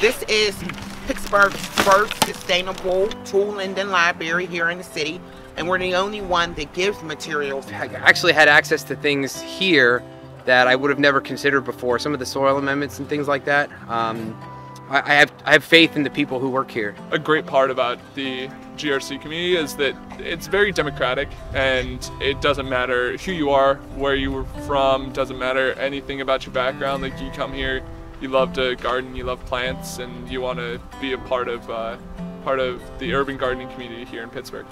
This is Pittsburgh's first sustainable tool lending library here in the city, and we're the only one that gives materials. I actually had access to things here that I would have never considered before. Some of the soil amendments and things like that. Um, I, I have I have faith in the people who work here. A great part about the GRC community is that it's very democratic and it doesn't matter who you are, where you were from, doesn't matter anything about your background. Like you come here, you love to garden, you love plants, and you want to be a part of uh, part of the urban gardening community here in Pittsburgh.